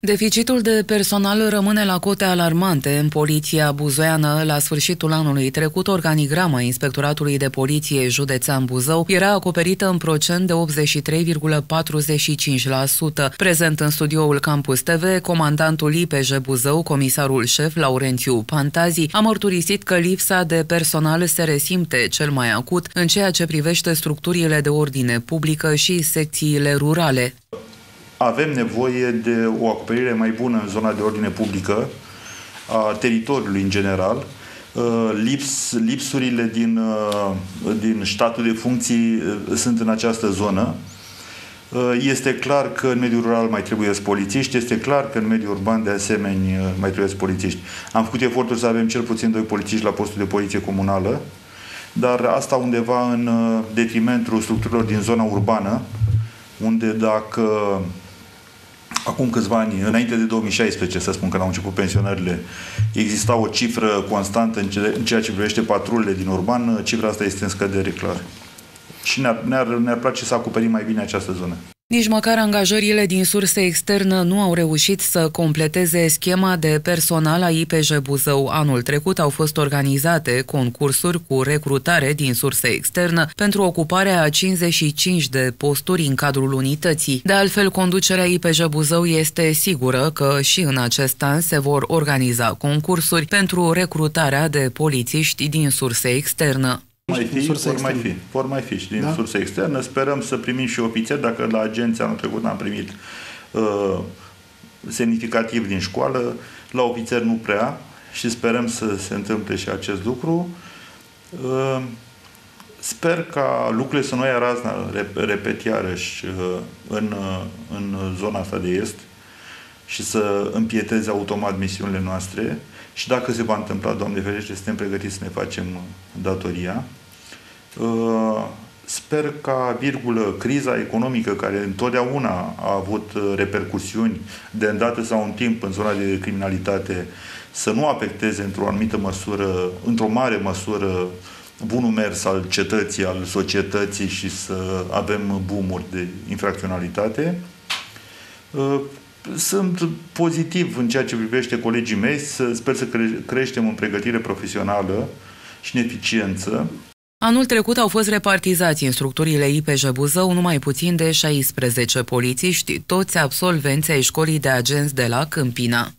Deficitul de personal rămâne la cote alarmante în poliția buzoiană. La sfârșitul anului trecut, organigrama Inspectoratului de Poliție Județean Buzău era acoperită în procent de 83,45%. Prezent în studioul Campus TV, comandantul IPJ Buzău, comisarul șef Laurențiu Pantazi, a mărturisit că lipsa de personal se resimte cel mai acut în ceea ce privește structurile de ordine publică și secțiile rurale avem nevoie de o acoperire mai bună în zona de ordine publică a teritoriului în general. Uh, lips, lipsurile din, uh, din statul de funcții uh, sunt în această zonă. Este clar că în mediul rural mai trebuie polițiști, este clar că în mediul urban de asemenea mai trebuie polițiști. Am făcut eforturi să avem cel puțin doi polițiști la postul de poliție comunală, dar asta undeva în detrimentul structurilor din zona urbană, unde dacă acum câțiva ani, înainte de 2016, să spun că au început pensionările, exista o cifră constantă în ceea ce privește patrulele din urban, cifra asta este în scădere clar. Și ne-ar, ne-ar, ne-ar place să acoperim mai bine această zonă. Nici măcar angajările din sursă externă nu au reușit să completeze schema de personal a IPJ Buzău. Anul trecut au fost organizate concursuri cu recrutare din sursă externă pentru ocuparea a 55 de posturi în cadrul unității. De altfel, conducerea IPJ Buzău este sigură că și în acest an se vor organiza concursuri pentru recrutarea de polițiști din sursă externă mai fi, vor mai fi, vor mai fi și din da? sursă externă. Sperăm să primim și ofițeri, dacă la agenția anul trecut am primit uh, semnificativ din școală, la ofițeri nu prea și sperăm să se întâmple și acest lucru. Uh, sper ca lucrurile să nu ia razna, repet iarăși, uh, în, uh, în zona asta de est și să împieteze automat misiunile noastre și dacă se va întâmpla, Doamne ferește, suntem pregătiți să ne facem datoria. Uh, sper ca, virgulă, criza economică, care întotdeauna a avut uh, repercusiuni de îndată sau în timp în zona de criminalitate, să nu afecteze într-o anumită măsură, într-o mare măsură, bunul mers al cetății, al societății și să avem boomuri de infracționalitate. Uh, sunt pozitiv în ceea ce privește colegii mei, sper să creștem în pregătire profesională și în eficiență. Anul trecut au fost repartizați în structurile IPJ Buzău numai puțin de 16 polițiști, toți absolvenți ai școlii de agenți de la Câmpina.